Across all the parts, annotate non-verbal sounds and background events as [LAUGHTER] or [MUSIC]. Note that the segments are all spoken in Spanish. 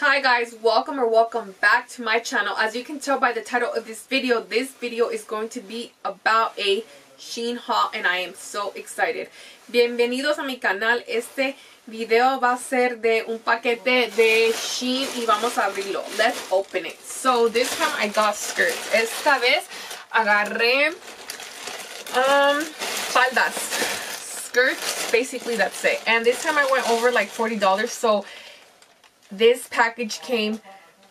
Hi guys, welcome or welcome back to my channel. As you can tell by the title of this video, this video is going to be about a Shein haul and I am so excited. Bienvenidos a mi canal. Este video va a ser de un paquete de Shein y vamos a abrirlo. Let's open it. So this time I got skirts. Esta vez agarré um, faldas. Skirts, basically that's it. And this time I went over like $40 so this package came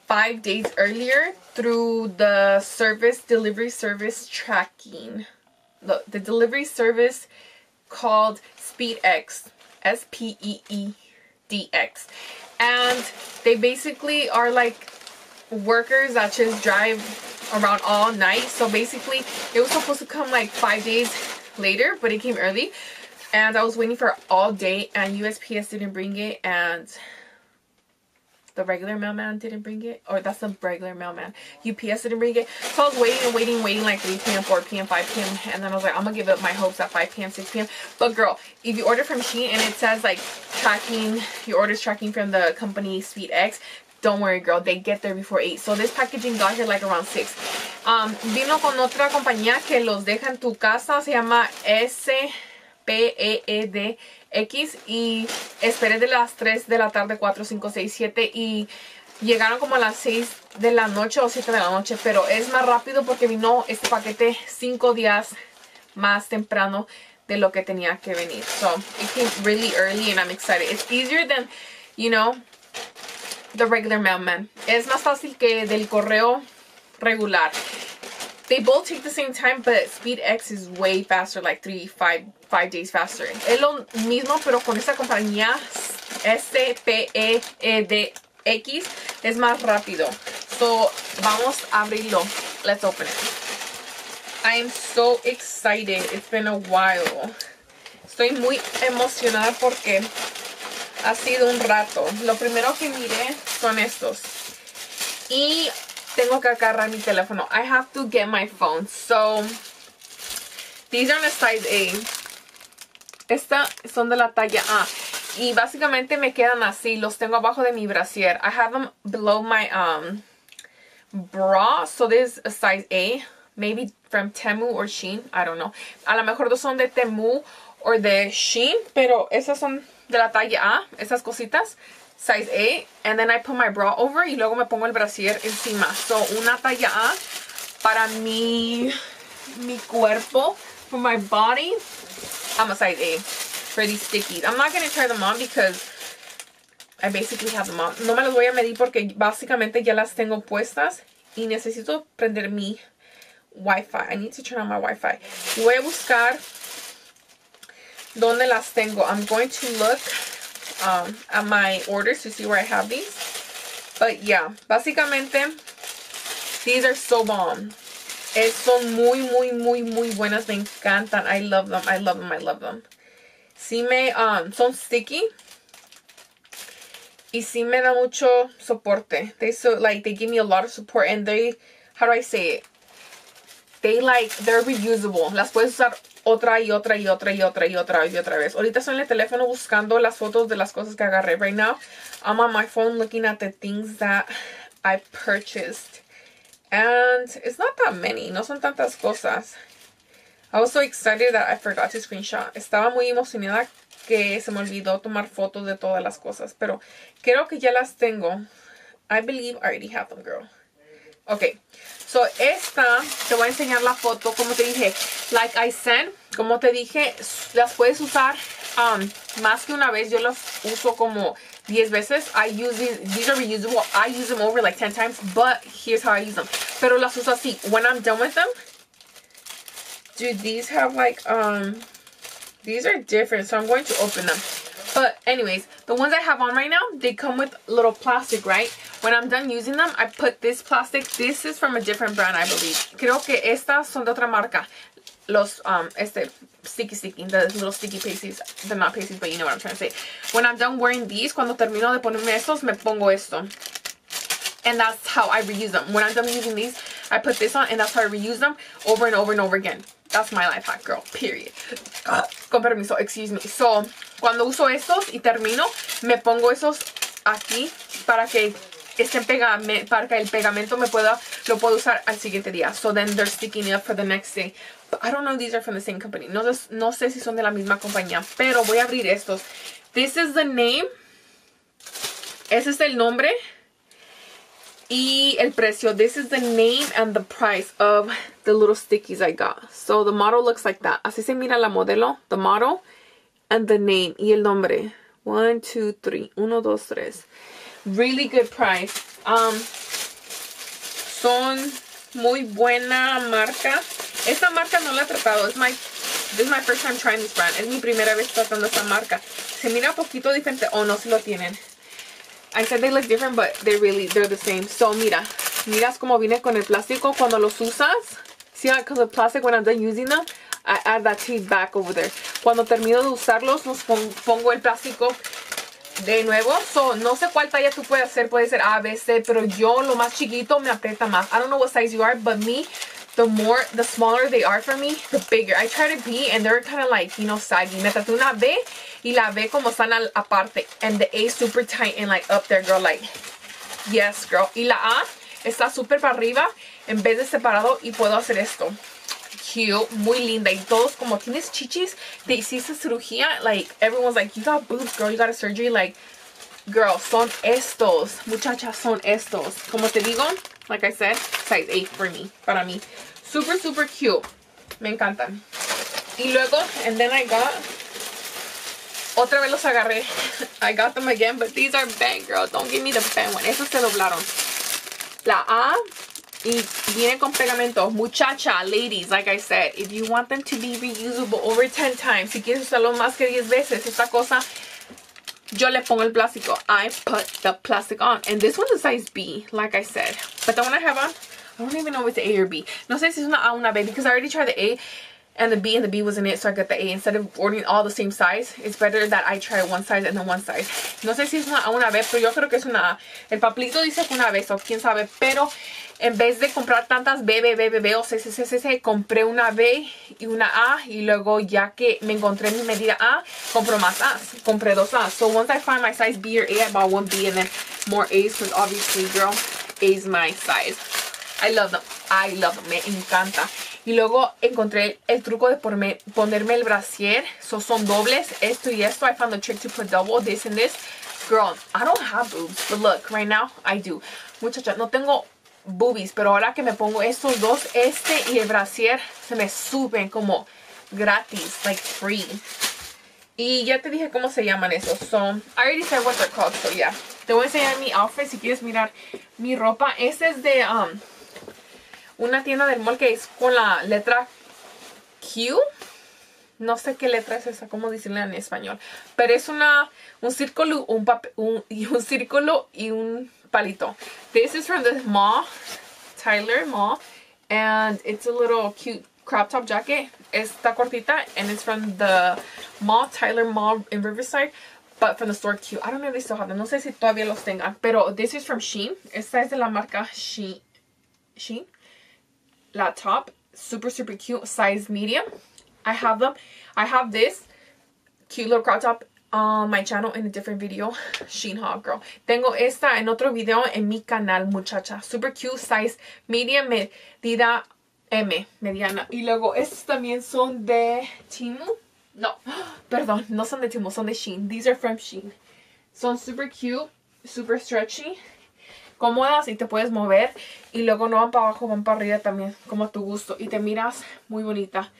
five days earlier through the service delivery service tracking. The, the delivery service called speedx s-p-e-e-d-x and they basically are like workers that just drive around all night. So basically it was supposed to come like five days later but it came early. And I was waiting for all day and USPS didn't bring it and the regular mailman didn't bring it. Or that's the regular mailman. UPS didn't bring it. So I was waiting and waiting, waiting like 3 p.m., 4 p.m., 5 p.m. And then I was like, I'm to give up my hopes at 5 p.m., 6 p.m. But girl, if you order from Shein and it says like tracking, your order's tracking from the company SpeedX, don't worry girl, they get there before 8. So this packaging got here like around 6. Um, vino con otra compañía que los deja en tu casa. Se llama S-P-E-E-D X y esperé de las 3 de la tarde, 4, 5, 6, 7 y llegaron como a las 6 de la noche o 7 de la noche, pero es más rápido porque vino este paquete 5 días más temprano de lo que tenía que venir. So, it came really early and I'm excited. It's easier than, you know, the regular mailman. Es más fácil que del correo regular. They both take the same time, but SpeedX is way faster, like 3, 5, 5 days faster. Es lo mismo, pero con esta compañía S-P-E-E-D-X es más rápido. So, vamos a abrirlo. Let's open it. I am so excited. It's been a while. Estoy muy emocionada porque ha sido un rato. Lo primero que miré son estos. Y tengo que agarrar mi teléfono. I have to get my phone. So, these are the size A. Estas son de la talla A. Y básicamente me quedan así. Los tengo abajo de mi brasier. I have them below my um, bra. So this is a size A. Maybe from Temu or Shein. I don't know. A lo mejor dos son de Temu o de Shein. Pero esas son de la talla A. Esas cositas size A and then I put my bra over y luego me pongo el brasier encima. So, una talla A para mi, mi cuerpo, for my body, I'm a size A for these stickies. I'm not to try them on because I basically have them on. No me las voy a medir porque básicamente ya las tengo puestas y necesito prender mi Wi-Fi. I need to turn on my Wi-Fi. Voy a buscar dónde las tengo. I'm going to look um, at my orders to see where I have these. But yeah, básicamente, these are so bomb. Es, son muy, muy, muy, muy buenas. Me encantan. I love them. I love them. I love them. Sí me, um, son sticky. Y sí me da mucho soporte. They so, like, they give me a lot of support. And they, how do I say it? They like, they're reusable. Las puedes usar otra y otra y otra y otra y otra y otra vez. Ahorita estoy en el teléfono buscando las fotos de las cosas que agarré. Right now, I'm on my phone looking at the things that I purchased. And it's not that many. No son tantas cosas. I was so excited that I forgot to screenshot. Estaba muy emocionada que se me olvidó tomar fotos de todas las cosas. Pero creo que ya las tengo. I believe I already have them, girl. Ok. So, esta, te voy a enseñar la foto, como te dije, like I said, como te dije, las puedes usar um, más que una vez. Yo las uso como 10 veces. I use these, these are reusable. I use them over like 10 times, but here's how I use them. Pero las uso así. When I'm done with them, dude, these have like, um, these are different, so I'm going to open them. But anyways, the ones I have on right now, they come with little plastic, right? When I'm done using them, I put this plastic. This is from a different brand, I believe. Creo que estas son de otra marca. Los, um, este, sticky sticky, the little sticky pasties. They're not pasties, but you know what I'm trying to say. When I'm done wearing these, cuando termino de ponerme estos, me pongo esto. And that's how I reuse them. When I'm done using these, I put this on and that's how I reuse them over and over and over again. That's my life hack, girl. Period. Uh, con permiso, excuse me. So, cuando uso estos y termino, me pongo esos aquí para que este pegamento, para que el pegamento me pueda, lo puedo usar al siguiente día. So then they're sticking up for the next day. But I don't know these are from the same company. No, no sé si son de la misma compañía, pero voy a abrir estos. This is the name. Ese es el nombre. Y el precio. This is the name and the price of the little stickies I got. So the model looks like that. Así se mira la modelo, the model, and the name y el nombre. One, two, three. Uno, dos, tres. Really good price. Um, son muy buena marca. Esta marca no la he tratado. Es my, this is my first time trying this brand. Es mi primera vez tratando esta marca. Se mira un poquito diferente. Oh, no, si lo tienen. I said they look different, but they really, they're the same. So, mira. Miras cómo viene con el plástico cuando los usas. See, because the plastic, when I'm done using them, I add that tape back over there. Cuando termino de usarlos, los pongo el plástico de nuevo. So, no sé cuál talla tú puedes hacer. Puede ser A, B, C. Pero yo, lo más chiquito, me aprieta más. I don't know what size you are, but me, the more, the smaller they are for me, the bigger. I try to be, and they're kind of like, you know, saggy. Me una B, y la B como están al, aparte. And the A super tight and like up there, girl. Like, yes, girl. Y la A está súper para arriba en vez de separado. Y puedo hacer esto cute, muy linda. Y todos como tienes chichis, te hiciste cirugía. Like, everyone's like, you got boobs, girl, you got a surgery. Like, girl, son estos. Muchachas, son estos. Como te digo, like I said, size 8 for me, para mí. Super, super cute. Me encantan. Y luego, and then I got... Otra vez los agarré. [LAUGHS] I got them again, but these are bang, girl. Don't give me the bang one. Esos se doblaron. La A y viene con pegamento. Muchacha, ladies, like I said, if you want them to be reusable over 10 times, si quieres usarlo más que 10 veces, esta cosa, yo le pongo el plástico. I put the plastic on. And this one's a size B, like I said. But the one I have on, I don't even know if it's A or B. No sé si es una A o una B, because I already tried the A and the B and the B was in it so I got the A. Instead of ordering all the same size it's better that I try one size and then one size. No sé si es una una B pero yo creo que es una A el papelito dice que una B so quién sabe pero en vez de comprar tantas B, B, B, B, B o C, C, C, C, C compré una B y una A y luego ya que me encontré mi medida A compro más A compré dos A so once I find my size B or A I bought one B and then more A's because obviously girl A is my size. I love them. I love them. Me encanta y luego encontré el truco de ponerme el brasier. So son dobles. Esto y esto. I found the trick to put double this and this. Girl, I don't have boobs. But look, right now, I do. Muchacha, no tengo boobies. Pero ahora que me pongo estos dos, este y el brasier, se me suben como gratis. Like free. Y ya te dije cómo se llaman esos. So, I already said what they're called. So, yeah. Te voy a enseñar mi outfit si quieres mirar mi ropa. Este es de... Um, una tienda del mall que es con la letra Q. No sé qué letra es esa, cómo decirla en español. Pero es una, un círculo, un, un, y un círculo y un palito. This is from the mall, Tyler Mall. And it's a little cute crop top jacket. Está cortita and it's from the mall, Tyler Mall in Riverside. But from the store Q. I don't know if they still have them. No sé si todavía los tengan. Pero this is from Shein. Esta es de la marca Shein. Shein la top super super cute size medium. I have them. I have this cute little crop top on my channel in a different video. [LAUGHS] Shein haul girl. Tengo esta en otro video en mi canal muchacha. Super cute size medium medida M mediana. Y luego estos también son de Timu. No [GASPS] perdón no son de Timu son de Shein these are from Shein son super cute super stretchy cómodas y te puedes mover. Y luego no van para abajo, van para arriba también, como a tu gusto. Y te miras muy bonita.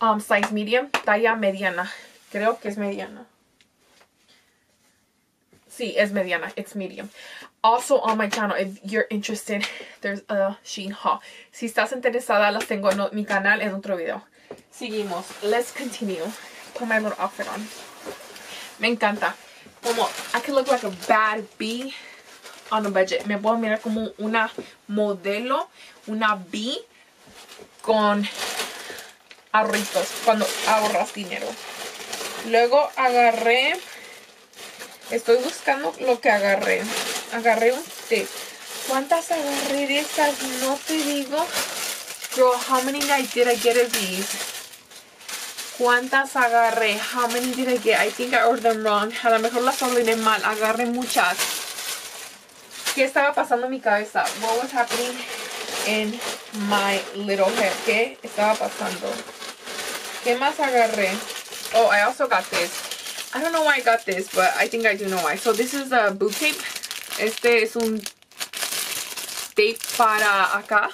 Um, size medium, talla mediana. Creo que es mediana. Sí, es mediana. It's medium. Also on my channel, if you're interested, there's a Shein haul. Si estás interesada, las tengo en mi canal en otro video. Seguimos. Let's continue. Put my little outfit on. Me encanta. Como, I can look like a bad bee on a budget. Me puedo mirar como una modelo, una B con ahorritos cuando ahorras dinero. Luego agarré, estoy buscando lo que agarré. Agarré un té. ¿Cuántas agarré de estas? No te digo. Girl, how many did I get of these? ¿Cuántas agarré? How many did I get? I think I ordered them wrong. A lo mejor las ordené mal. Agarré muchas. ¿Qué estaba pasando en mi cabeza? What was happening in my little head? ¿Qué estaba pasando? ¿Qué más agarré? Oh, I also got this. I don't know why I got this, but I think I do know why. So this is the boob tape. Este es un tape para acá.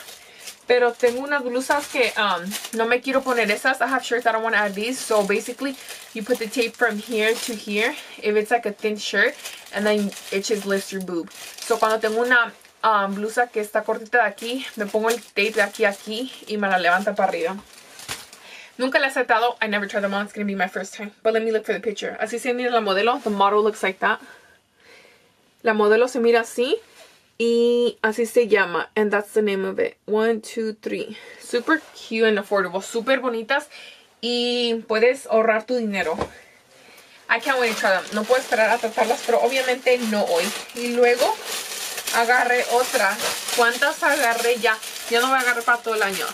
Pero tengo unas blusas que um, no me quiero poner esas. I have shirts I don't want to add these. So basically, you put the tape from here to here. If it's like a thin shirt. And then it just lifts your boob. So cuando tengo una um, blusa que está cortita de aquí, me pongo el tape de aquí a aquí y me la levanta para arriba. Nunca la he aceptado. I never tried them on. It's to be my first time. But let me look for the picture. Así se mira la modelo. The model looks like that. La modelo se mira así. Y así se llama. And that's the name of it. One, two, three. Super cute and affordable. Super bonitas. Y puedes ahorrar tu dinero. I can't wait to try them. No puedo esperar a tratarlas, pero obviamente no hoy. Y luego agarré otra. ¿Cuántas agarré ya? Ya no voy a agarrar para todo el año.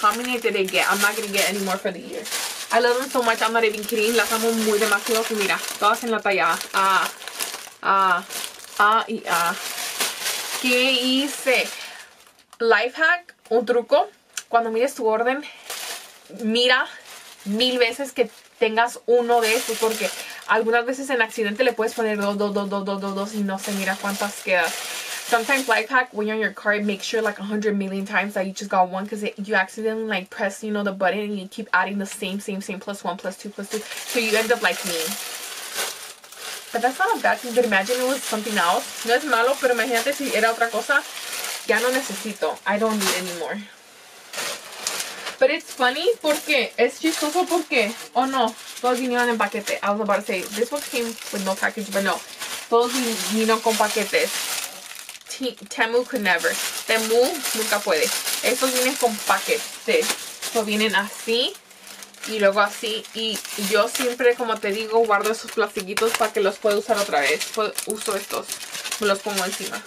How many did I get? I'm not going to get any more for the year. I love them so much. I'm not even kidding. Las amo muy demasiado. Que mira, todas en la talla A, A, A y A. ¿Qué hice? Life hack, un truco. Cuando mires tu orden, mira mil veces que tengas uno de estos porque algunas veces en accidente le puedes poner dos, dos, dos, dos, dos, dos, dos y no se mira cuántas quedas. Sometimes life hack when you're on your card, make sure like a hundred million times that you just got one because you accidentally like press, you know, the button and you keep adding the same, same, same plus one, plus two, plus two. So you end up like me. But that's not a bad thing, but imagine it was something else. No es malo, pero imagínate si era otra cosa. Ya no necesito. I don't need anymore. But it's funny porque, es chistoso porque, oh no, todos vinieron en paquete. I was about to say, this one came with no package, but no. Todos vinieron con paquetes. Temu could never. Temu nunca puede. Estos vienen con paquetes. So vienen así y luego así y yo siempre como te digo guardo esos plastiquitos para que los pueda usar otra vez uso estos me los pongo encima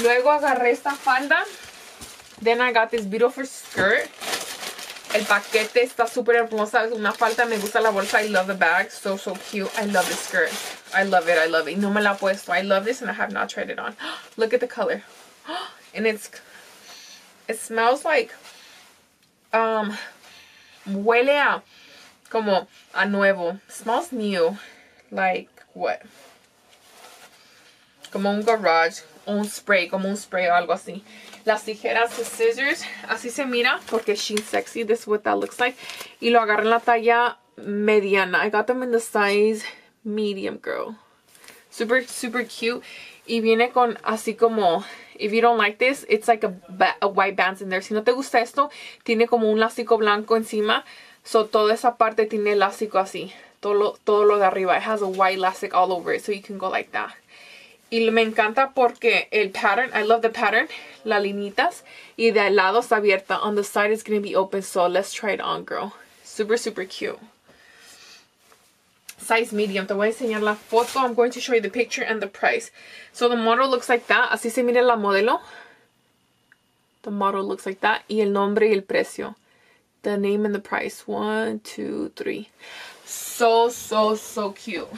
luego agarré esta falda then I got this beautiful skirt el paquete está súper hermosa es una falda me gusta la bolsa I love the bag so so cute I love this skirt I love it I love it no me la he puesto I love this and I have not tried it on [GASPS] look at the color [GASPS] and it's it smells like um Huele a como a nuevo. Smells new. Like what? Como un garage. un spray. Como un spray o algo así. Las tijeras de scissors. Así se mira. Porque she's sexy. This is what that looks like. Y lo agarré en la talla mediana. I got them in the size medium, girl. Super, super cute. Y viene con así como If you don't like this, it's like a, white bands in there. Si no te gusta esto, tiene como un elástico blanco encima. So, toda esa parte tiene elástico así. Todo lo, todo lo de arriba. It has a white elastic all over it. So, you can go like that. Y me encanta porque el pattern, I love the pattern, las linitas. Y de al lado está abierta. On the side it's going to be open. So, let's try it on, girl. Super, super cute size medium. Te voy a enseñar la foto. I'm going to show you the picture and the price. So the model looks like that. Así se mira la modelo. The model looks like that. Y el nombre y el precio. The name and the price. One, two, three. So, so, so cute.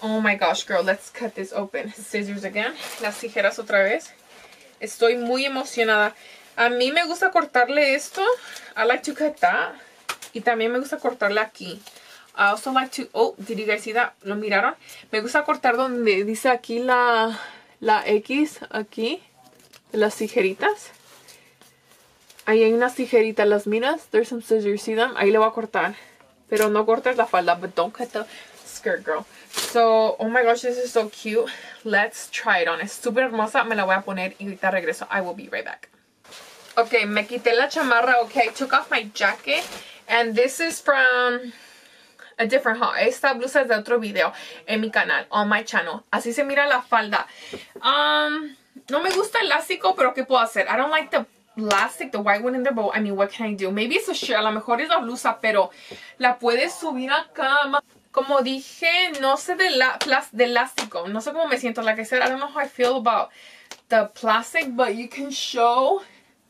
Oh my gosh, girl. Let's cut this open. Scissors again. Las tijeras otra vez. Estoy muy emocionada. A mí me gusta cortarle esto. I like to cut that. Y también me gusta cortarle aquí. I also like to... Oh, did you guys see that? ¿Lo miraron? Me gusta cortar donde dice aquí la, la X, aquí, las tijeritas. Ahí hay unas tijeritas, ¿las miras? There's some scissors, see them? Ahí le voy a cortar. Pero no cortes la falda, but don't cut the skirt, girl. So, oh my gosh, this is so cute. Let's try it on. Es súper hermosa. Me la voy a poner y ahorita regreso. I will be right back. Okay, me quité la chamarra. Okay, I took off my jacket. And this is from a different haul. Esta blusa es de otro video en mi canal, on my channel. Así se mira la falda. Um, no me gusta el elástico, pero ¿qué puedo hacer? I don't like the plastic, the white one in there, but I mean, what can I do? Maybe it's a shirt, a lo mejor es la blusa, pero la puedes subir acá. Como dije, no sé de, la, de elástico. No sé cómo me siento. Like I said, I don't know how I feel about the plastic. But you can show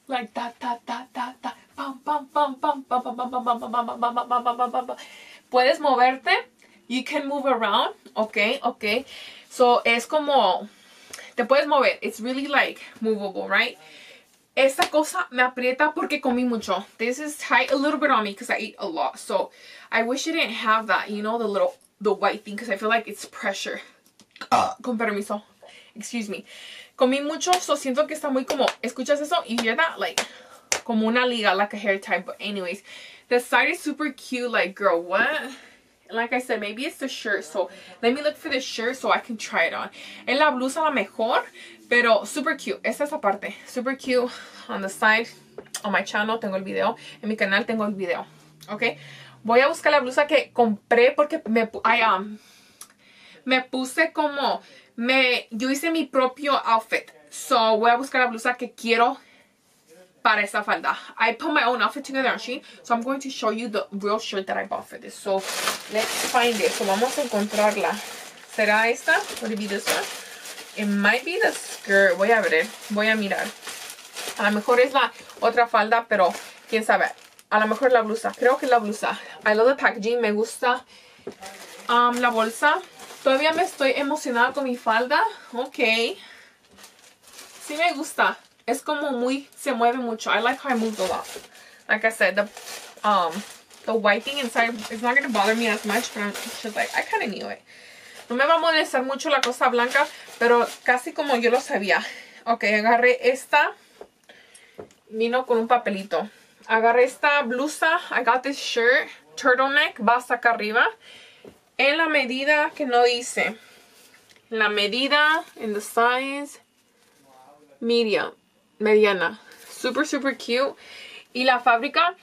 like da da da da da. Bum, bum, bum, Puedes moverte. You can move around. Ok, ok. So, es como... Te puedes mover. It's really like movable, right? Esta cosa me aprieta porque comí mucho. This is tight a little bit on me because I eat a lot. So I wish it didn't have that, you know, the little, the white thing because I feel like it's pressure. Uh. Con permiso. Excuse me. Comí mucho, so siento que está muy como, ¿escuchas eso? Y ya like, como una liga, like a hair tie. But anyways, the side is super cute. Like, girl, what? Like I said, maybe it's the shirt. So let me look for the shirt so I can try it on. En la blusa la mejor, pero super cute. Esta es la parte. Super cute on the side. On my channel tengo el video. En mi canal tengo el video. Ok. Voy a buscar la blusa que compré porque me, I, um, me puse como... Me, yo hice mi propio outfit. So voy a buscar la blusa que quiero para esa falda. I put my own outfit together on Shein. So I'm going to show you the real shirt that I bought for this. So let's find it. So vamos a encontrarla. ¿Será esta? Would it be this one? It might be the skirt. Voy a ver. Voy a mirar. A lo mejor es la otra falda, pero quién sabe. A lo mejor la blusa. Creo que la blusa. I love the packaging. Me gusta um, la bolsa. Todavía me estoy emocionada con mi falda. Ok. Sí me gusta. Es como muy, se mueve mucho. I like how it moves a lot. Like I said, the um the white thing inside is not going to bother me as much, but I'm just like, I kind of knew it. No me va a molestar mucho la cosa blanca, pero casi como yo lo sabía. Ok, agarré esta. Vino con un papelito. Agarré esta blusa. I got this shirt. Turtleneck. Va hasta acá arriba. En la medida que no dice. La medida in the size medium mediana. Super, super cute. Y la fábrica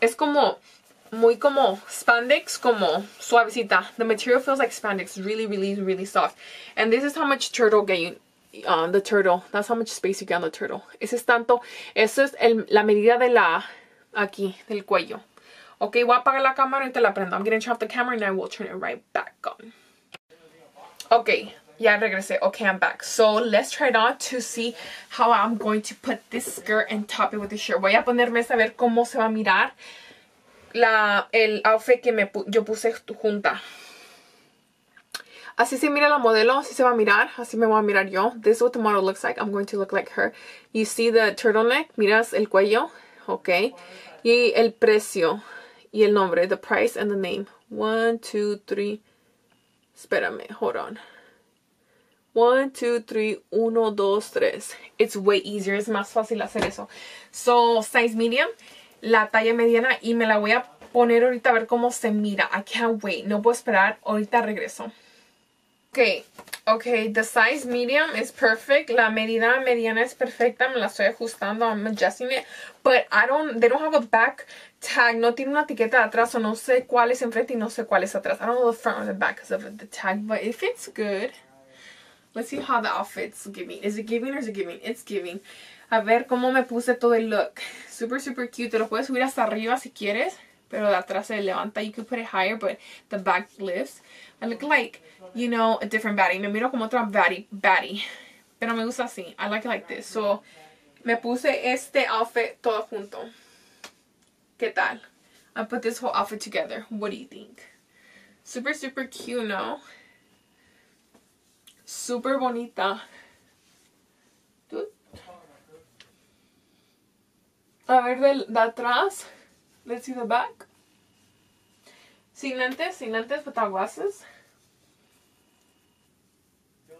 es como, muy como spandex, como suavecita. The material feels like spandex. Really, really, really soft. And this is how much turtle you. Uh, the turtle. That's how much space you get on the turtle. Ese es tanto. Eso es el, la medida de la, aquí, del cuello. Ok, voy a apagar la cámara y te la prendo. I'm going to turn off the camera and I will turn it right back on. Ok, ya regresé. Okay, I'm back. So, let's try it on to see how I'm going to put this skirt and top it with the shirt. Voy a ponerme a saber cómo se va a mirar la, el outfit que me, yo puse junta. Así se mira la modelo, así se va a mirar, así me voy a mirar yo. This is what the model looks like. I'm going to look like her. You see the turtleneck, miras el cuello, ok. Y el precio y el nombre, the price and the name. One, two, three. Espérame, hold on. One, two, three, uno, dos, tres. It's way easier. Es más fácil hacer eso. So, size medium, la talla mediana. Y me la voy a poner ahorita a ver cómo se mira. I can't wait. No puedo esperar. Ahorita regreso. Ok, ok. The size medium is perfect. La medida mediana es perfecta. Me la estoy ajustando. I'm adjusting it. But I don't, they don't have a back tag. No tiene una etiqueta atrás. O no sé cuál es enfrente y no sé cuál es atrás. I don't know the front or the back because of the tag. But it fits good. Let's see how the outfit's giving. Is it giving or is it giving? It's giving. A ver cómo me puse todo el look. Super, super cute. Te lo puedes subir hasta arriba si quieres. Pero de atrás se levanta. You could put it higher, but the back lifts. I look like, you know, a different baddie. Me miro como otra baddie. baddie. Pero me gusta así. I like it like this. So, me puse este outfit todo junto. ¿Qué tal? I put this whole outfit together. What do you think? Super, super cute, no? Súper bonita. A ver, de, de atrás. Let's see the back. Sin lentes, sin lentes, glasses.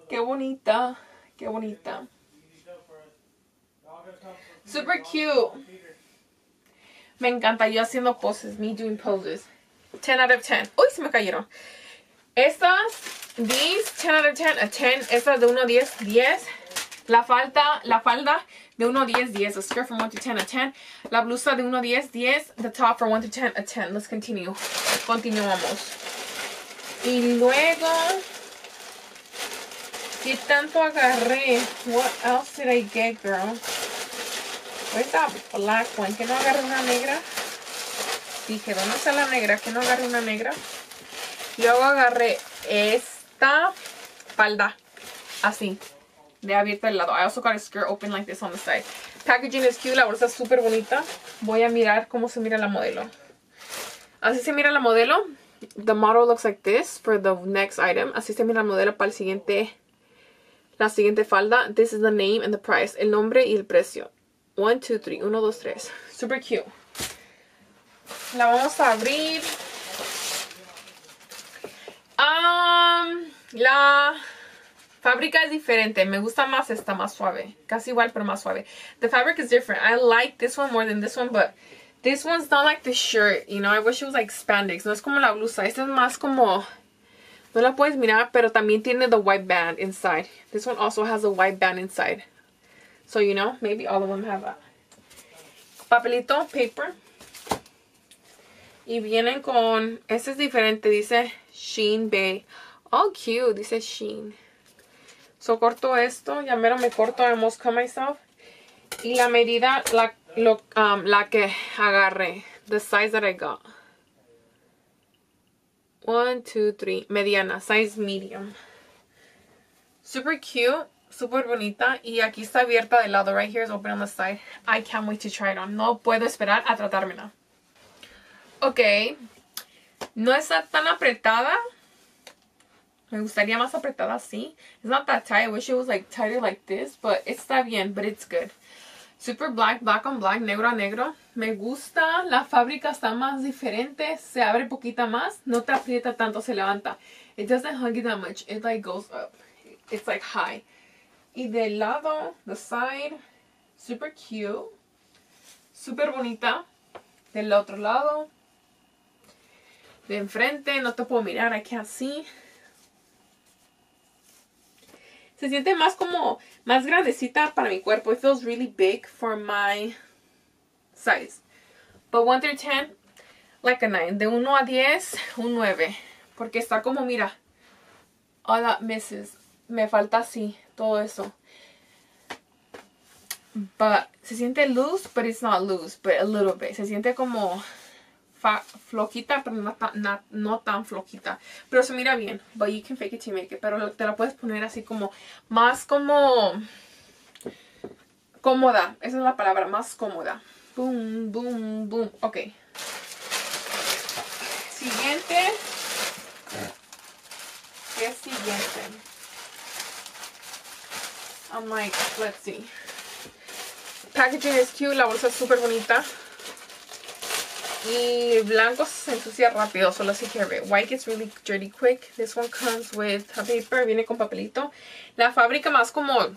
Qué bonita. Qué bonita. Super cute. Me encanta yo haciendo poses. Me doing poses. 10 out of 10. Uy, se me cayeron. Estas These 10 out of 10, a 10. Esta de 1 a 10, 10. La falda, la falda de 1 a 10, 10. The skirt from 1 to 10, a 10. La blusa de 1 a 10, 10. The top from 1 to 10, a 10. Let's continue. Continuamos. Y luego... ¿Qué tanto agarré? What else did I get, girl? Where's that black one? ¿Que no agarré una negra? Dije, ¿dónde está la negra? ¿Que no agarré una negra? Luego agarré esta esta falda así de abierta al lado. I also got a skirt open like this on the side. Packaging is cute, la bolsa es súper bonita. Voy a mirar cómo se mira la modelo. Así se mira la modelo. The model looks like this for the next item. Así se mira la modelo para el siguiente La siguiente falda. This is the name and the price. El nombre y el precio. One, two, three. Uno, dos, tres. Super cute. La vamos a abrir. Um, la fábrica es diferente. Me gusta más esta, más suave. Casi igual, pero más suave. The fabric is different. I like this one more than this one, but this one's not like the shirt. You know, I wish it was like spandex. No es como la blusa. Esta es más como... No la puedes mirar, pero también tiene the white band inside. This one also has a white band inside. So, you know, maybe all of them have that. Papelito, paper. Y vienen con... Este es diferente. Dice Sheen Bay. Oh, cute. Dice Sheen. So, corto esto. Ya mero me corto. I almost myself. Y la medida, la, lo, um, la que agarré. The size that I got. One, two, three. Mediana. Size medium. Super cute. Super bonita. Y aquí está abierta del lado. Right here is open on the side. I can't wait to try it on. No puedo esperar a tratármela. Ok. No está tan apretada. Me gustaría más apretada así. It's not that tight. I wish it was like tighter like this. But está bien. But it's good. Super black, black on black, negro a negro. Me gusta. La fábrica está más diferente. Se abre poquita más. No te aprieta tanto, se levanta. It doesn't hug you that much. It like goes up. It's like high. Y del lado, the side, super cute. Super bonita. Del otro lado. De enfrente, no te puedo mirar, I can't see. Se siente más como, más grandecita para mi cuerpo. It feels really big for my size. But 1 through 10, like a 9. De 1 a 10, un 9. Porque está como, mira, all that misses. Me falta así, todo eso. But, se siente loose, but it's not loose, but a little bit. Se siente como floquita, pero no tan, no, no tan floquita. Pero se mira bien. But you can fake it to make it. Pero te la puedes poner así como, más como cómoda. Esa es la palabra, más cómoda. Boom, boom, boom. Ok. Siguiente. ¿Qué es siguiente? I'm like, let's see. Packaging is cute. La bolsa es súper bonita. Y blanco se ensucia rápido, solo si quiere. White gets really dirty quick. This one comes with paper, viene con papelito. La fábrica más como,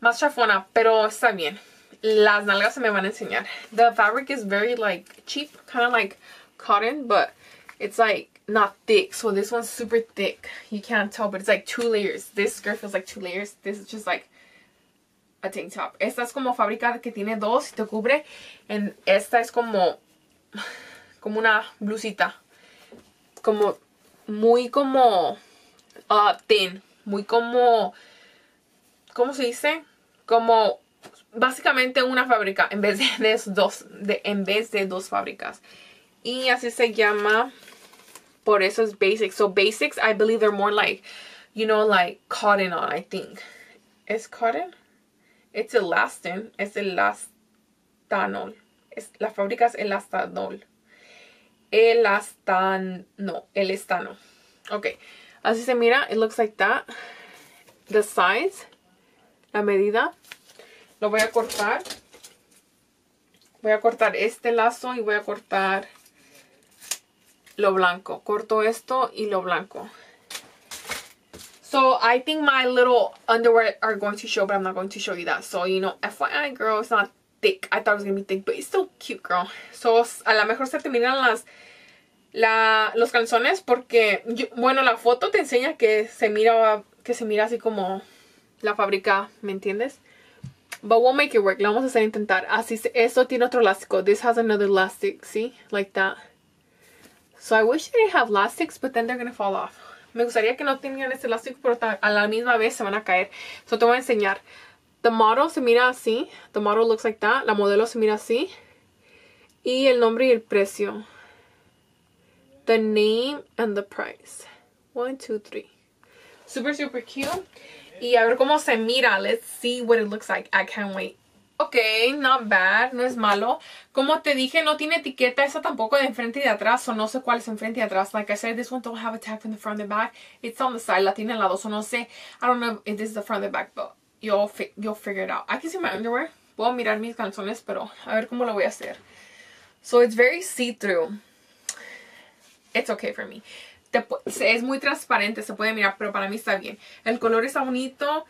más chafona, pero está bien. Las nalgas se me van a enseñar. The fabric is very like cheap, kind of like cotton, but it's like not thick. So this one's super thick. You can't tell, but it's like two layers. This skirt feels like two layers. This is just like a tank top. Esta es como fábrica que tiene dos y te cubre. En esta es como como una blusita. Como muy como uh, thin. Muy como... ¿Cómo se dice? Como básicamente una fábrica en vez de, dos, en vez de dos fábricas. Y así se llama. Por eso es basics. So basics, I believe they're more like, you know, like cotton on, I think. ¿Es cotton? It's elastin. Es elastanol. Es, la fábrica es elastanol. Elastano. El estano. Ok. Así se mira. It looks like that. The size. La medida. Lo voy a cortar. Voy a cortar este lazo y voy a cortar lo blanco. Corto esto y lo blanco. So I think my little underwear are going to show, but I'm not going to show you that. So, you know, FYI, girl, it's not thick. I thought it was going to be thick, but it's still cute, girl. So, a lo mejor se terminan las, la, los calzones porque, bueno, la foto te enseña que se mira, que se mira así como la fábrica, ¿me entiendes? But we'll make it work. Lo vamos a hacer intentar. Así, esto tiene otro elástico. This has another elastic, see? Like that. So I wish they have elastics, but then they're going to fall off. Me gustaría que no tengan este elástico, pero a la misma vez se van a caer. So te voy a enseñar. The model se mira así. The model looks like that. La modelo se mira así. Y el nombre y el precio. The name and the price. One, two, three. Super, super cute. Y a ver cómo se mira. Let's see what it looks like. I can't wait. Ok, not bad, no es malo. Como te dije, no tiene etiqueta esa tampoco de enfrente y de atrás, o no sé cuál es enfrente y atrás. Like I said, this one don't have a tag from the front and back. It's on the side, la tiene al lado, so no sé. I don't know if this is the front and back, but you'll, fi you'll figure it out. I can see my underwear. Puedo mirar mis calzones, pero a ver cómo lo voy a hacer. So it's very see-through. It's okay for me. Te, es muy transparente, se puede mirar, pero para mí está bien. El color está bonito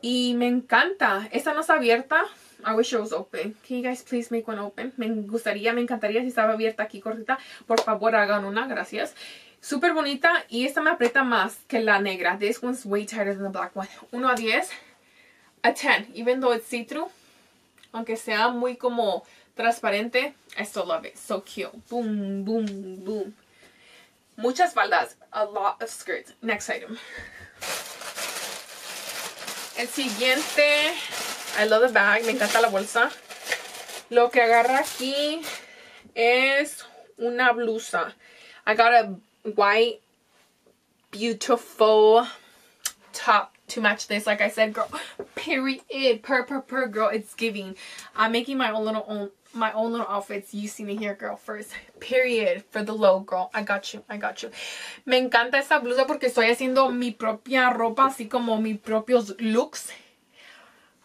y me encanta. Esta no está abierta. I wish it was open. Can you guys please make one open? Me gustaría, me encantaría si estaba abierta aquí cortita. Por favor, hagan una. Gracias. Súper bonita y esta me aprieta más que la negra. This one's way tighter than the black one. 1 a 10. A 10. Even though it's see-through. Aunque sea muy como transparente. I still love it. So cute. Boom, boom, boom. Muchas faldas. A lot of skirts. Next item. El siguiente, I love the bag, me encanta la bolsa. Lo que agarra aquí es una blusa. I got a white, beautiful top to match this. Like I said, girl, [GASPS] period, per, per, per, girl, it's giving. I'm making my own little own my own little outfits. You see me here, girl, first. Period. For the low, girl. I got you. I got you. Me encanta esta blusa porque estoy haciendo mi propia ropa, así como mis propios looks.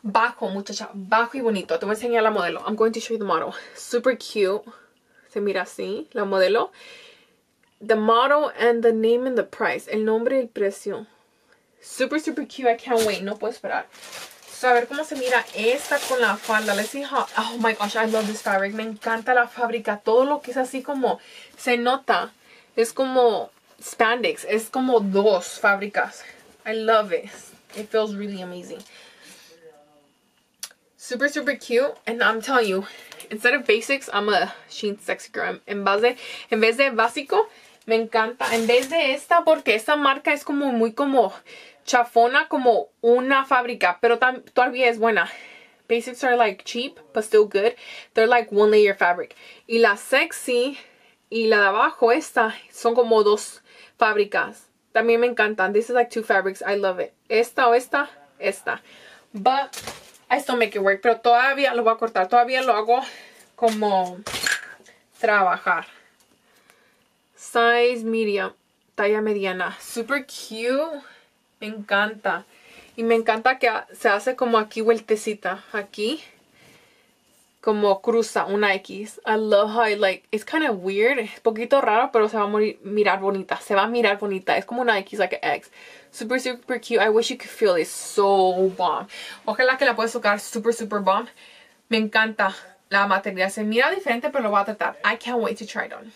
Bajo, muchacha. Bajo y bonito. Te voy a enseñar la modelo. I'm going to show you the model. Super cute. Se mira así, la modelo. The model and the name and the price. El nombre y el precio. Super, super cute. I can't wait. No puedo esperar a ver cómo se mira esta con la falda. Let's see how... Oh my gosh, I love this fabric. Me encanta la fábrica. Todo lo que es así como... Se nota. Es como spandex. Es como dos fábricas. I love it. It feels really amazing. Super, super cute. And I'm telling you, instead of basics, I'm a Shein sexy girl. En, base, en vez de básico, me encanta. En vez de esta, porque esta marca es como muy como chafona como una fábrica, pero todavía es buena. Basics are like cheap, but still good. They're like one layer fabric. Y la sexy y la de abajo, esta, son como dos fábricas. También me encantan. This is like two fabrics. I love it. Esta o esta, esta. But I still make it work. Pero todavía lo voy a cortar. Todavía lo hago como trabajar. Size medium. Talla mediana. Super cute. Encanta. Y me encanta que se hace como aquí vueltecita. Aquí. Como cruza una X. I love how it like, it's kind of weird. Es poquito raro, pero se va a mirar bonita. Se va a mirar bonita. Es como una X, like an X. Super, super cute. I wish you could feel it. So bomb. Ojalá que la puedas tocar super, super bomb. Me encanta la material. Se mira diferente, pero lo voy a tratar. I can't wait to try it on.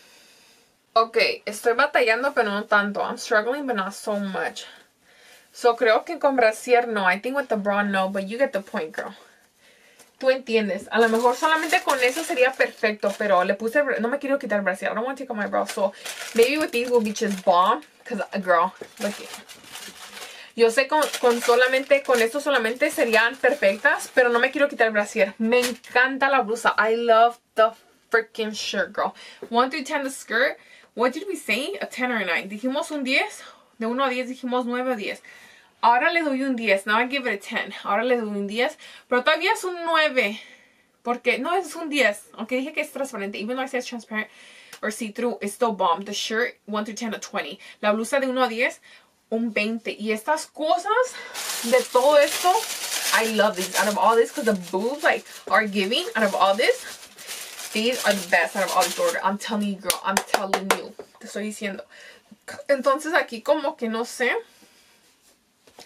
Ok, estoy batallando, pero no tanto. I'm struggling, but not so much. So, creo que con brasier no. I think with the bra no, but you get the point, girl. Tú entiendes. A lo mejor solamente con eso sería perfecto, pero le puse... No me quiero quitar el brasier. I don't want to take off my bra. So, maybe with these will be just bomb. Because, uh, girl, look it. Yo sé con, con solamente, con esto solamente serían perfectas, pero no me quiero quitar el brasier. Me encanta la blusa. I love the freaking shirt, girl. 1 through 10 the skirt. What did we say? A 10 or a 9. Dijimos un 10. De 1 a 10 dijimos 9 o 10. Ahora le doy un 10. Now I give it a 10. Ahora le doy un 10. Pero todavía es un 9. Porque, no, es un 10. Aunque dije que es transparente. Even though I say it's transparent or see-through, it's still bomb. The shirt, 1 to 10 a 20. La blusa de 1 a 10, un 20. Y estas cosas de todo esto, I love these. Out of all this, because the boobs, like, are giving. Out of all this, these are the best out of all this order. I'm telling you, girl. I'm telling you. Te estoy diciendo. Entonces aquí como que no sé...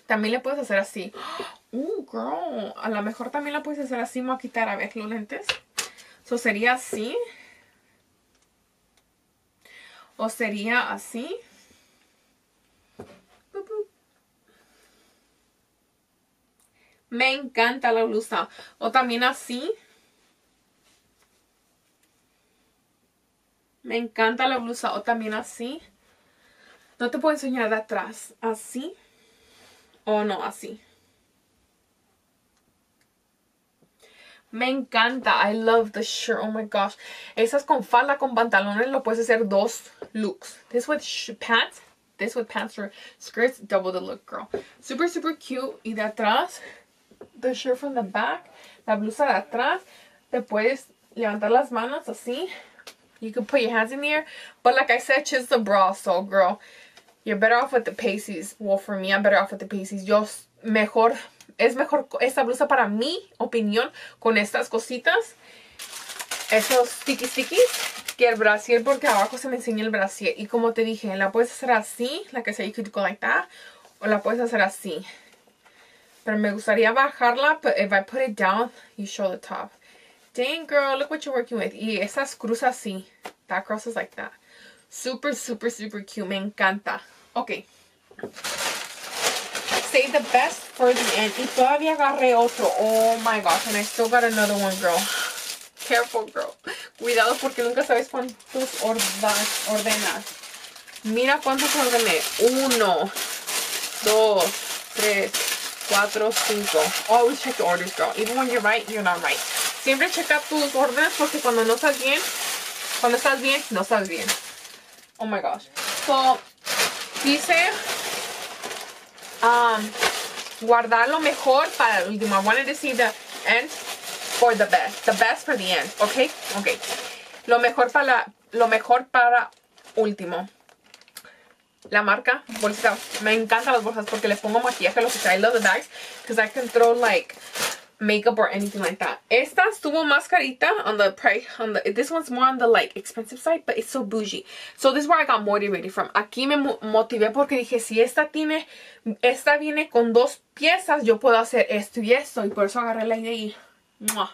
También le puedes hacer así. Uh, girl. A lo mejor también la puedes hacer así. Me quitar a ver los lentes. Eso sería así. O sería así. Me encanta la blusa. O también así. Me encanta la blusa. O también así. No te puedo enseñar de atrás. Así. O no, así. Me encanta. I love the shirt. Oh my gosh. Esas con falda, con pantalones, lo puedes hacer dos looks. This with pants. This with pants or skirts. Double the look, girl. Super, super cute. Y de atrás, the shirt from the back, la blusa de atrás, te puedes levantar las manos así. You can put your hands in the air. But like I said, just the bra, so girl, you're better off with the Pacey's. Well, for me, I'm better off with the Pacey's. Yo mejor, es mejor esta blusa para mi opinión con estas cositas. Esos sticky stickies que el brasier porque abajo se me enseña el brasier. Y como te dije, la puedes hacer así, la que se you could go like that, o la puedes hacer así. Pero me gustaría bajarla, but if I put it down, you show the top. Dang, girl, look what you're working with. Y esas cruzas así. That crosses like that. Super, super, super cute. Me encanta. Ok. Save the best for the end. Y todavía agarré otro. Oh my gosh. And I still got another one, girl. Careful, girl. Cuidado porque nunca sabes cuántos ordenas. Mira cuántos ordené. Uno, dos, tres, cuatro, cinco. Always check the orders, girl. Even when you're right, you're not right. Siempre checa tus órdenes porque cuando no estás bien, cuando estás bien, no estás bien. Oh my gosh. So, dice um, guardar lo mejor para el último. I wanted to see the end for the best. The best for the end. Okay? Okay. Lo mejor para, lo mejor para último. La marca, bolsita. Me encantan las bolsas porque le pongo maquillaje a los que I love the bags because I can throw like makeup or anything like that. Esta estuvo más carita on the price. On the, this one's more on the like expensive side, but it's so bougie. So this is where I got motivated from. Aquí me motivé porque dije, si esta tiene, esta viene con dos piezas, yo puedo hacer esto y esto. Y por eso agarré la idea y...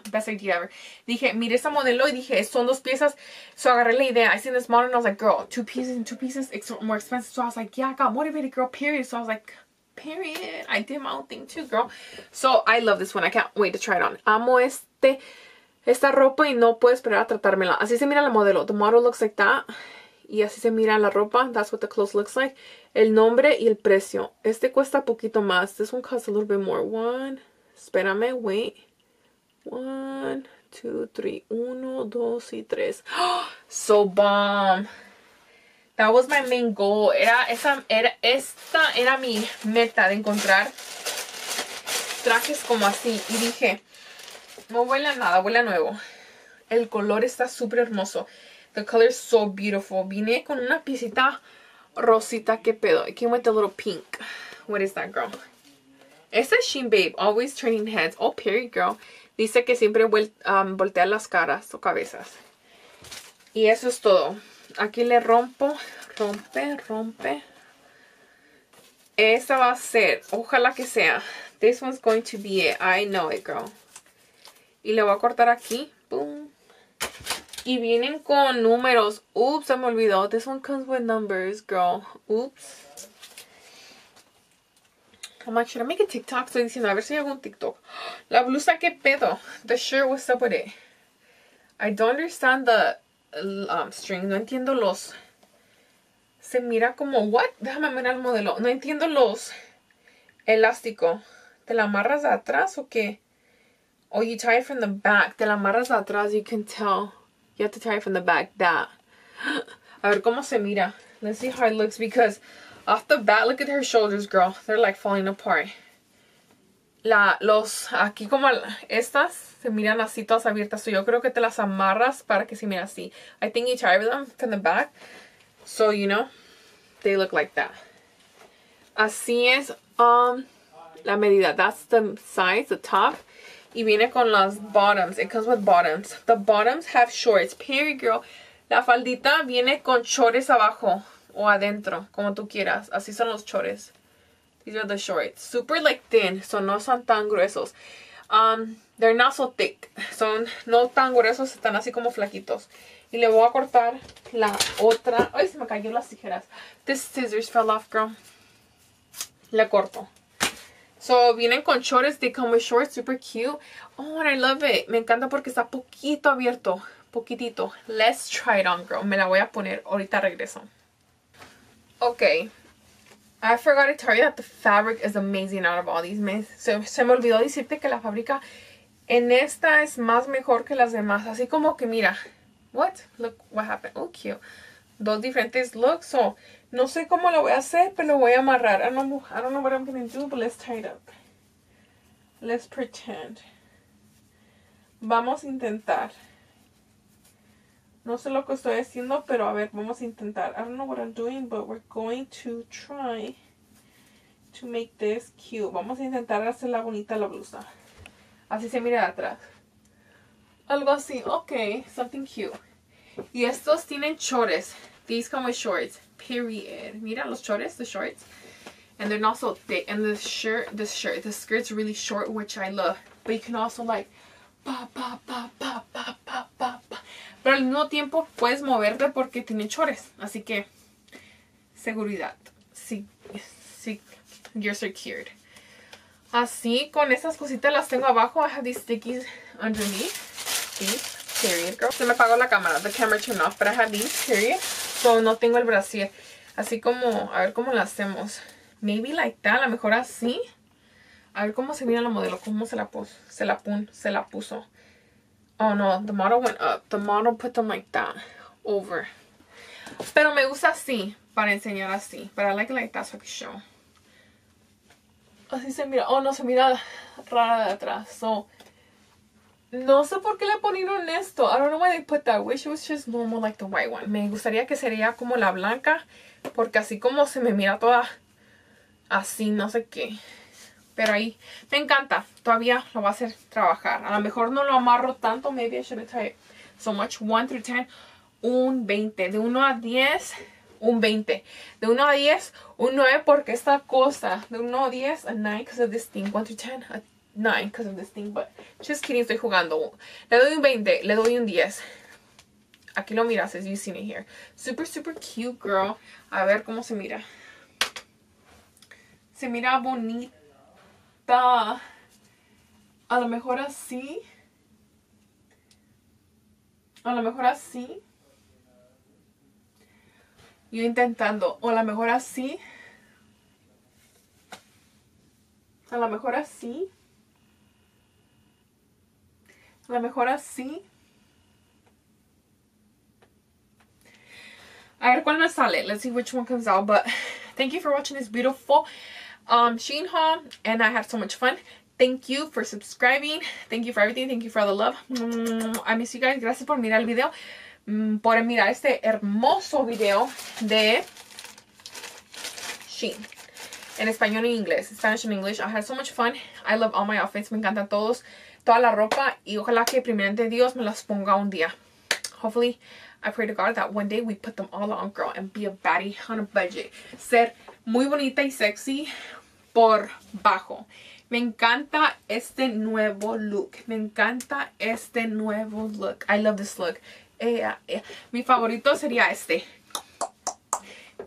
Best idea ever. Dije, mire esta modelo y dije, son dos piezas. So agarré la idea. I seen this model and I was like, girl, two pieces and two pieces, it's more expensive. So I was like, yeah, I got motivated, girl, period. So I was like, period. I did my own thing too, girl. So, I love this one. I can't wait to try it on. Amo este, esta ropa y no puedo esperar a tratármela. Así se mira la modelo. The model looks like that. Y así se mira la ropa. That's what the clothes looks like. El nombre y el precio. Este cuesta poquito más. This one costs a little bit more. One. Espérame, wait. One, two, three. Uno, dos y tres. [GASPS] so bomb. That was my main goal. Era esa, era, esta era mi meta de encontrar trajes como así. Y dije, no huele a nada, huele a nuevo. El color está súper hermoso. The color is so beautiful. Vine con una piecita rosita. ¿Qué pedo? It came with a little pink. What is that, girl? Esta es Sheen Babe. Always turning heads. Oh, period, girl. Dice que siempre um, voltea las caras o cabezas. Y eso es todo. Aquí le rompo, rompe, rompe. Esta va a ser, ojalá que sea. This one's going to be it. I know it, girl. Y le voy a cortar aquí. Boom. Y vienen con números. Oops, se me olvidó. This one comes with numbers, girl. Oops. I'm like, should I make a TikTok? Estoy diciendo, a ver si hago un TikTok. La blusa, ¿qué pedo? The shirt, what's up with it? I don't understand the um, string. No entiendo los... Se mira como... What? Déjame mirar el modelo. No entiendo los... Elástico. ¿Te la amarras de atrás o qué? Oh, you tie it from the back. Te la amarras de atrás. You can tell. You have to tie it from the back. That. [GASPS] A ver cómo se mira. Let's see how it looks because off the bat, look at her shoulders, girl. They're like falling apart. La, los, aquí como estas se miran así todas abiertas. So yo creo que te las amarras para que se miren así. I think you tie them from the back. So, you know, they look like that. Así es um, la medida. That's the size, the top. Y viene con las bottoms. It comes with bottoms. The bottoms have shorts. Period, girl. La faldita viene con shorts abajo o adentro, como tú quieras. Así son los chores. These are the shorts. Super like thin, so no son tan gruesos. Um, they're not so thick. Son no tan gruesos, están así como flaquitos. Y le voy a cortar la otra. Ay, se me cayó las tijeras. This scissors fell off, girl. Le corto. So, vienen con shorts. They come with shorts. Super cute. Oh, and I love it. Me encanta porque está poquito abierto. Poquitito. Let's try it on, girl. Me la voy a poner. Ahorita regreso. Ok. I forgot to tell you that the fabric is amazing out of all these. se, se me olvidó decirte que la fábrica en esta es más mejor que las demás. Así como que mira. What? Look what happened. Oh, cute. Dos diferentes looks. So, no sé cómo lo voy a hacer, pero lo voy a amarrar. I don't know, I don't know what I'm going to do, but let's tie it up. Let's pretend. Vamos a intentar. No sé lo que estoy haciendo, pero a ver, vamos a intentar. I don't know what I'm doing, but we're going to try to make this cute. Vamos a intentar hacer la bonita la blusa. Así se mira de atrás. Algo así. Ok, something cute. Y estos tienen shorts. These come with shorts. Period. Mira los shorts, the shorts. And they're not so thick. And the shirt, the shirt, the skirt's really short, which I love. But you can also like. Pero al mismo tiempo puedes moverte porque tiene chores. Así que, seguridad. Sí, sí, you're secured. Así, con esas cositas las tengo abajo. I have these stickies underneath. These, period, girl. Se me apagó la cámara. The camera turned off. But I have these, period. So, no tengo el brasier. Así como, a ver cómo lo hacemos. Maybe like that. A lo mejor así. A ver cómo se mira la modelo. Cómo se la puso. Se la, pun, se la puso. Oh, no. The model went up. The model put them like that. Over. Pero me gusta así. Para enseñar así. But I like it like that so I can show. Así se mira. Oh, no, se mira rara de atrás. So, no sé por qué le ponieron esto. I don't know why they put that. I wish it was just normal like the white one. Me gustaría que sería como la blanca. Porque así como se me mira toda así, no sé qué. Pero ahí, me encanta. Todavía lo voy a hacer trabajar. A lo mejor no lo amarro tanto. Maybe I should have so much. 1 through 10. Un 20. De 1 a 10 un 20. De 1 a 10, un 9 porque esta cosa. De 1 a 10, a 9 because of this thing. 1 to 10, a 9 because of this thing. But just kidding, estoy jugando. Le doy un 20, le doy un 10. Aquí lo miras, as you seen it here. Super, super cute, girl. A ver cómo se mira. Se mira A lo mejor así. A lo mejor así. Yo intentando. O a lo mejor así. A lo mejor así. A lo mejor así. A ver cuál me sale. Let's see which one comes out. But thank you for watching this beautiful um, Shein haul. And I had so much fun. Thank you for subscribing. Thank you for everything. Thank you for all the love. I miss you guys. Gracias por mirar el video. Mm, por mirar este hermoso video de Shein. En español y inglés. Spanish and English. I had so much fun. I love all my outfits. Me encantan todos. Toda la ropa. Y ojalá que primeramente Dios me las ponga un día. Hopefully, I pray to God that one day we put them all on, girl. And be a baddie on a budget. Ser muy bonita y sexy por bajo. Me encanta este nuevo look. Me encanta este nuevo look. I love this look. Eh, eh. Mi favorito sería este.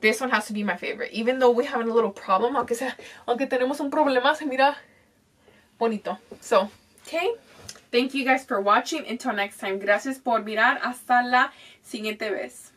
This one has to be my favorite. Even though we're having a little problem, aunque, sea, aunque tenemos un problema, se mira bonito. So, okay. Thank you guys for watching. Until next time. Gracias por mirar. Hasta la siguiente vez.